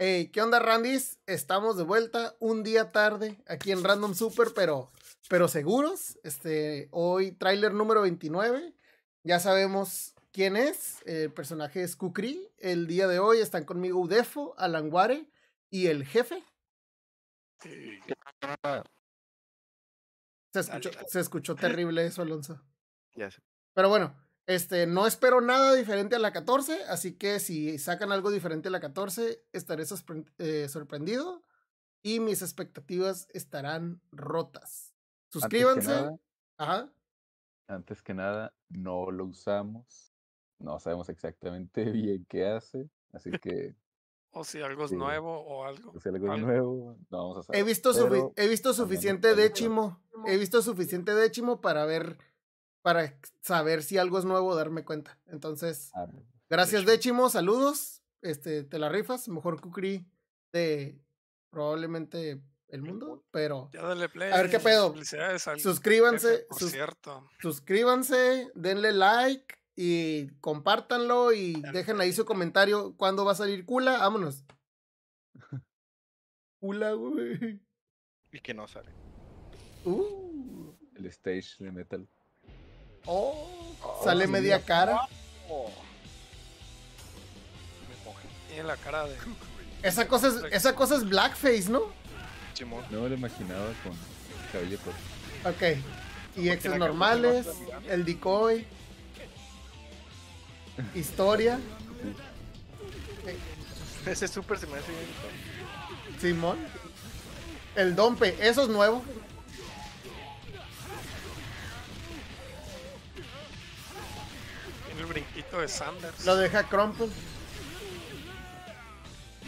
Hey, ¿qué onda, Randis? Estamos de vuelta un día tarde aquí en Random Super, pero, pero seguros. Este, hoy, tráiler número 29. Ya sabemos quién es. El personaje es Kukri. El día de hoy están conmigo Udefo, Alanguare y el jefe. Se escuchó, se escuchó terrible eso, Alonso. Ya sé. Pero bueno, este, no espero nada diferente a la 14, así que si sacan algo diferente a la 14, estaré sorpre- eh, sorprendido y mis expectativas estarán rotas. Suscríbanse. nada. Ajá. Antes que nada, no lo usamos. No sabemos exactamente bien qué hace. Así que O si algo es Sí. nuevo o algo. si algo es nuevo, no vamos a saber. He visto, Pero he visto suficiente décimo. He visto suficiente décimo para ver, para saber si algo es nuevo, darme cuenta. Entonces, ah, gracias Décimo. saludos. Este, te la rifas, mejor Kukri de probablemente el mundo, pero Ya dale play. A ver, ¿qué pedo? Al suscríbanse, jefe, por sus- cierto. suscríbanse, denle like y compártanlo y dejen ahí su comentario cuándo va a salir Kula. Vámonos. Kula, güey. Y que no sale. Uh. el stage de metal. Oh, sale media cara. Oh. Me. Tiene la cara de. Esa cosa es, esa cosa es blackface, ¿no? Simón. No me lo imaginaba con cabello corto. Ok. Y exes normales, el decoy, historia, Ese súper se me hace bien. Simón, el dompe, eso es nuevo. Brinquito de Sanders. Lo deja Crumple.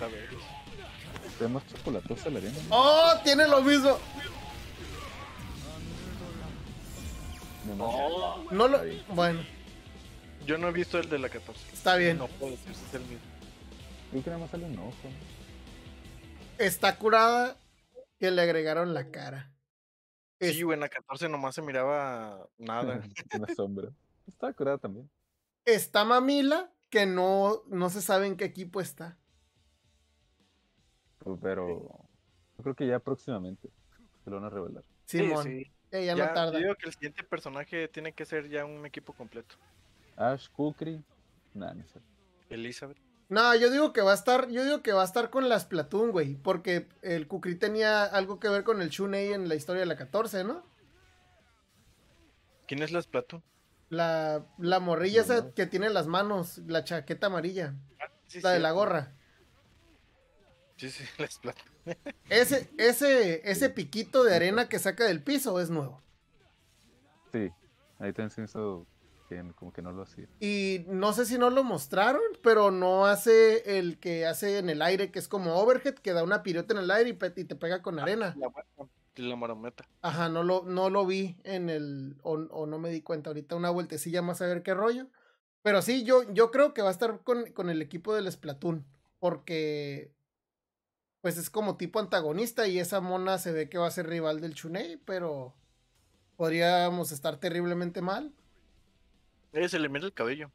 A ver. Más chocolatosa la arena. Oh, tiene lo mismo. No, no. Oh. No lo. Bueno, Yo no he visto el de la 14. está bien. No puedo decir si es el mismo. Creo que nada más sale un ojo. ¿no? Está curada que le agregaron la cara. Es- Sí, güey, en la 14 nomás se miraba nada. Una sombra. Está curada también. Está Mamila que no, no se sabe en qué equipo está. Pero- Pero yo creo que ya próximamente se lo van a revelar. Simón. Sí, sí. Eh, ya, Ya, no tarda. yo digo que el siguiente personaje tiene que ser ya un equipo completo. Ash, Kukri. Nada, no sé. Elizabeth. No, yo digo que va a estar, yo digo que va a estar con las Platoon, güey, porque el Kukri tenía algo que ver con el Shunei en la historia de la 14, ¿no? ¿Quién es la Splatoon? La, la morrilla esa No. que tiene las manos, la chaqueta amarilla, Sí, la de la gorra. Sí, sí, la. Ese, ese, ese piquito de arena que saca del piso es nuevo. Sí, ahí también hizo que como que no lo hacía. Y no sé si no lo mostraron, pero no hace el que hace en el aire, que es como overhead, que da una pirueta en el aire y, pe- y te pega con arena. La, la marometa. Ajá, no lo, no lo vi en el, o, o no me di cuenta ahorita, una vueltecilla más a ver qué rollo. Pero sí, yo, yo creo que va a estar con, con el equipo del Splatoon, porque pues es como tipo antagonista y esa mona se ve que va a ser rival del Chunei, pero podríamos estar terriblemente mal. Eh, se le mira el cabello.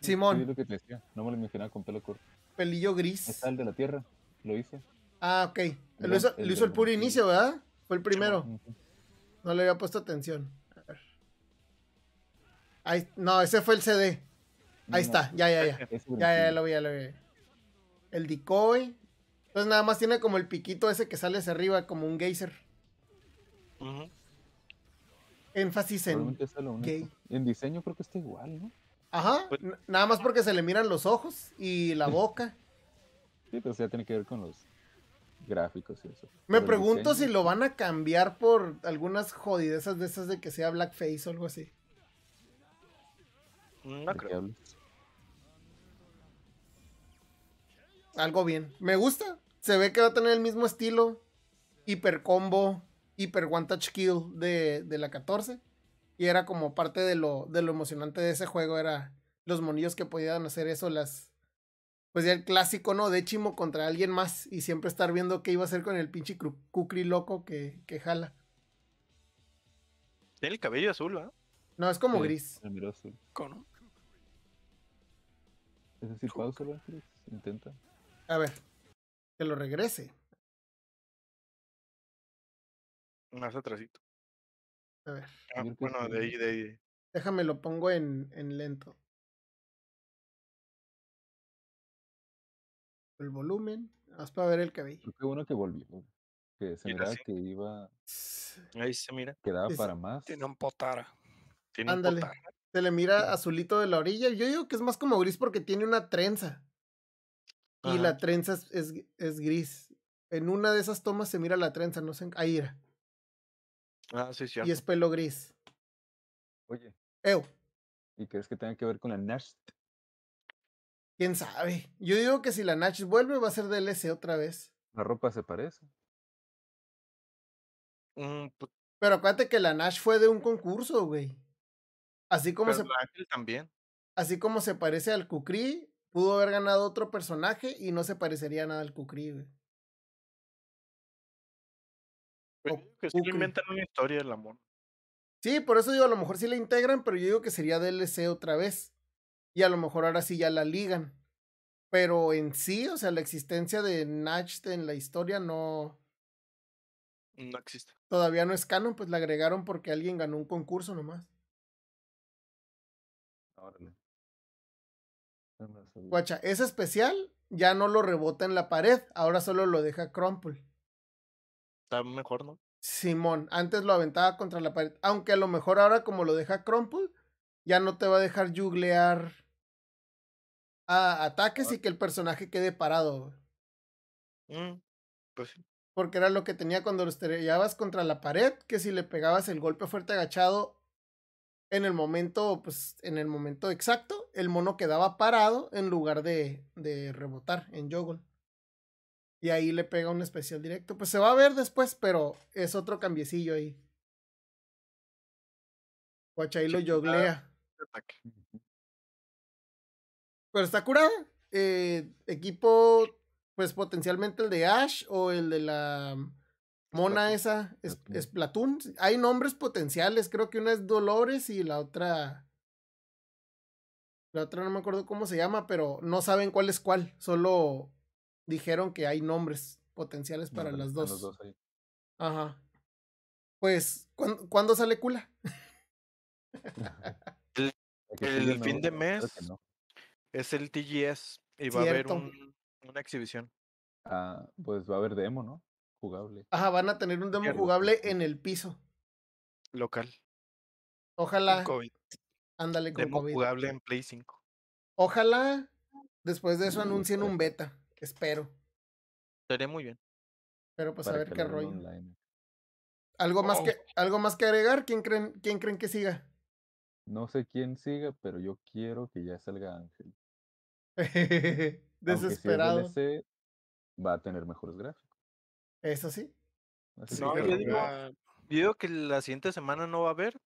Simón, es lo que te decía. No me lo imaginaba con pelo corto. pelillo gris. Está el de la tierra. Lo hizo. Ah, ok. Lo hizo, del- lo hizo el puro inicio, ¿verdad? Fue el primero. No le había puesto atención. A ver. Ahí, no, ese fue el CD. Ahí No, está, ya, ya, ya. Ya, ya, brinquillo. lo vi, ya lo vi. El decoy. Entonces nada más tiene como el piquito ese que sale hacia arriba, como un geyser. Ujú. Énfasis en. Gay. En diseño creo que está igual, ¿no? Ajá. Pues- Nada más porque se le miran los ojos y la boca. Sí, pero sí ya tiene que ver con los gráficos y eso. Me pregunto si lo van a cambiar por algunas jodidezas de esas de que sea blackface o algo así. No ¿de qué creo. Algo bien. Me gusta. Se ve que va a tener el mismo estilo. Hiper combo. Hiper one touch kill de, de la 14. Y era como parte de lo, de lo emocionante de ese juego. Era los monillos que podían hacer eso. Las. Pues ya el clásico, ¿no? De Chimo contra alguien más. Y siempre estar viendo qué iba a hacer con el pinche Kukri loco que, que jala. Tiene el cabello azul, ¿ah? No, es como Sí, gris. El miró azul. Con... Es decir, pausa, Ángeles. Intenta. A ver. Que lo regrese. Más atrasito. A ver, Ah, bueno, de ahí, de ahí. déjame lo pongo en, en lento. El volumen. Haz para ver el cabello. Que bueno que volvió. Que se Mira, miraba sí. que iba, Ahí se mira. quedaba Sí, sí. para más. Tiene un potara. Tiene un Ándale. potar. Se le mira azulito de la orilla. Yo digo que es más como gris porque tiene una trenza. Y la trenza es, es, es gris. En una de esas tomas se mira la trenza, no sé. en- Ahí era. Ah, sí, Y cierto. es pelo gris. Oye, Ew, ¿y crees que tenga que ver con la Nash? Quién sabe. Yo digo que si la Natch vuelve va a ser DLC otra vez. La ropa se parece. Mm, pues, Pero acuérdate que la Nash fue de un concurso, güey. Así como, pero se, también. así como se parece al Kukri, pudo haber ganado otro personaje y no se parecería nada al Kukri, güey. Digo que sí inventan una historia del amor. Sí, por eso digo, a lo mejor sí la integran, pero yo digo que sería DLC otra vez. Y a lo mejor ahora sí ya la ligan. Pero en sí, o sea, la existencia de Natch en la historia no. No existe. Todavía no es canon, pues la agregaron porque alguien ganó un concurso nomás. Órale. Guacha, ese especial ya no lo rebota en la pared, ahora solo lo deja Crumple. Está mejor, ¿no? Simón, antes lo aventaba contra la pared. Aunque a lo mejor ahora, como lo deja Crumple, ya no te va a dejar juglear a ataques y que el personaje quede parado. Mm, pues sí. Porque era lo que tenía cuando lo estrellabas contra la pared, que si le pegabas el golpe fuerte agachado en el momento, pues en el momento exacto, el mono quedaba parado en lugar de, de rebotar en joggle. Y ahí le pega un especial directo. Pues se va a ver después, pero es otro cambiecillo ahí. Guacha, ahí lo Chiquita. joglea. Ataque. Pero está curada. Eh, equipo, pues potencialmente el de Ash o el de la mona Splatoon. esa, es, Splatoon. Hay nombres potenciales, creo que una es Dolores y la otra... La otra no me acuerdo cómo se llama, pero no saben cuál es cuál. Solo dijeron que hay nombres potenciales para las dos. Los dos ahí. Ajá. Pues, ¿cuándo, ¿cuándo sale Kula? El- fin de creo mes. que no. Es el TGS y va a haber un, una exhibición Ah, pues va a haber demo, ¿no? Jugable. Ajá, van a tener un demo Cierto, jugable en el piso. local. Ojalá, Con COVID. ándale con Demo COVID. jugable en Play 5. Ojalá después de eso anuncien un beta. Espero. Estaría muy bien. Pero pues a ver qué rollo. online. ¿Algo más, Oh. que, ¿Algo más que agregar? ¿Quién creen, ¿Quién creen que siga? No sé quién siga, pero yo quiero que ya salga Ángel. Aunque Desesperado. si es DLC, va a tener mejores gráficos. Eso sí. Así No, que yo digo- Yo digo que la siguiente semana no va a haber.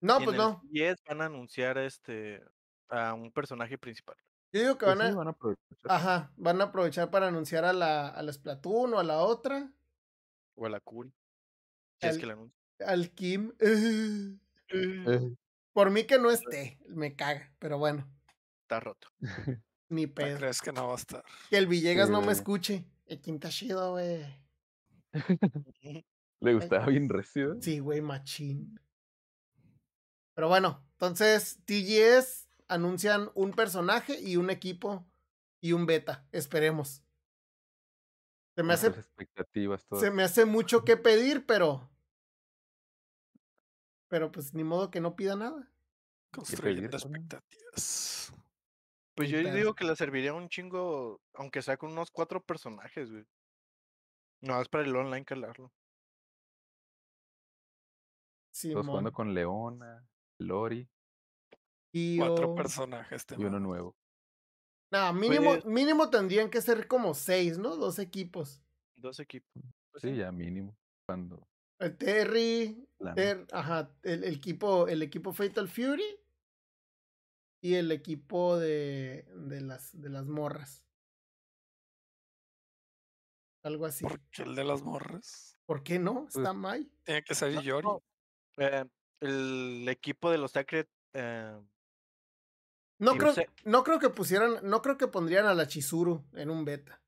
No, y pues no. 10 van a anunciar este a un personaje principal. Yo digo que pues van sí, a. van a aprovechar. Ajá, van a aprovechar para anunciar a la, a la Splatoon o a la otra. O a la cool. Si es que la anuncian. Al Kim. Eh, Por mí que no esté. Me caga. Pero bueno, Está roto. ni ¿no pedo. crees que no va a estar? Que el Villegas Sí, no me escuche. El está chido, güey. Le gustaba bien recio. ¿eh? Sí, güey, machín. Pero bueno, entonces TGS anuncian un personaje y un equipo y un beta. Esperemos. Se me hace, Muchas expectativas todas. se me hace mucho que pedir, pero. Pero pues ni modo que no pida nada. Construyendo expectativas. Pues yo digo que le serviría un chingo, aunque sea con unos cuatro personajes, güey. No, es para el online calarlo. Todos jugando con Leona, Lori Y Cuatro personajes. y uno nuevo. Nah, mínimo, mínimo tendrían que ser como seis, ¿no? Dos equipos. Dos equipos. Pues Sí, ya mínimo. Cuando El Terry, la Ter- ajá, el, el equipo, el equipo Fatal Fury y el equipo de, de las de las morras. Algo así. El de las morras. ¿Por qué no? Está mal. Tiene que ser Yori. no, eh, el equipo de los Sacred. eh, No creo, no creo que pusieran, no creo que pondrían a la Chizuru en un beta.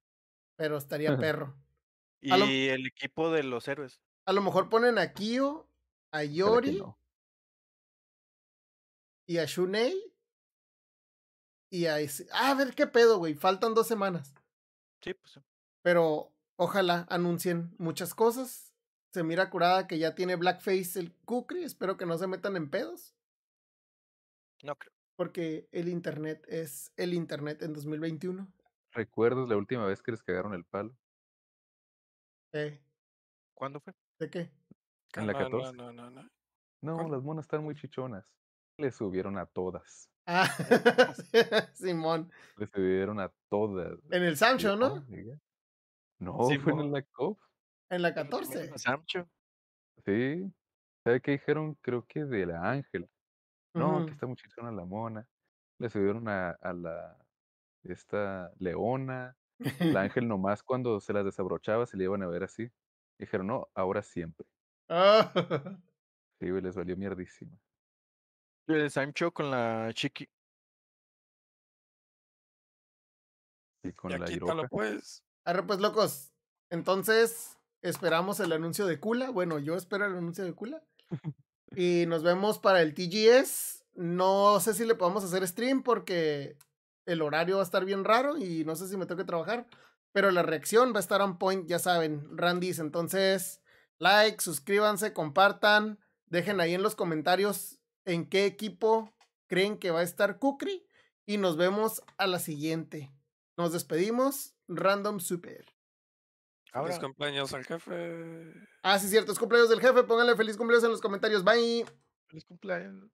pero estaría perro. Y lo- el equipo de los héroes. A lo mejor ponen a Kyo, a Yori y a Shunei. Y a ese... Ah, a ver qué pedo, güey. Faltan dos semanas. Sí, pues sí. Pero ojalá anuncien muchas cosas. Se mira curada que ya tiene Blackface el Kukri. Espero que no se metan en pedos. No creo. Porque el internet es el internet en 2021. ¿Recuerdas la última vez que les cagaron el palo? Eh, ¿Cuándo fue? ¿De qué? En la No, 14. No, no, no, no. No, ¿Cuándo? las monas están muy chichonas. Le subieron a todas. Ah, Simón. Le subieron a todas. En el Samcho, Y, ¿no? No, fue en la COP. En la 14. Samcho. Sí. ¿Sabe qué dijeron? Creo que de la Ángel. No, que está muy chichona la mona. Le subieron a, a la esta leona. La Ángel nomás cuando se las desabrochaba se le iban a ver así. Dijeron, no, ahora siempre. Ah, Sí, les valió mierdísima. El Samcho con la Chiqui. Y con Ya la quítalo, pues. Arre, pues, locos. Entonces, esperamos el anuncio de Kula. Bueno, yo espero el anuncio de Kula. Y nos vemos para el TGS. No sé si le podamos hacer stream porque el horario va a estar bien raro y no sé si me tengo que trabajar. Pero la reacción va a estar on point, ya saben, Randys. Entonces, like, suscríbanse, compartan. Dejen ahí en los comentarios en qué equipo creen que va a estar Kukri. Y nos vemos a la siguiente. Nos despedimos. Random Super. Ahora. Feliz cumpleaños al jefe. Ah, sí, cierto. Es cumpleaños del jefe. Pónganle feliz cumpleaños en los comentarios. Bye. Feliz cumpleaños.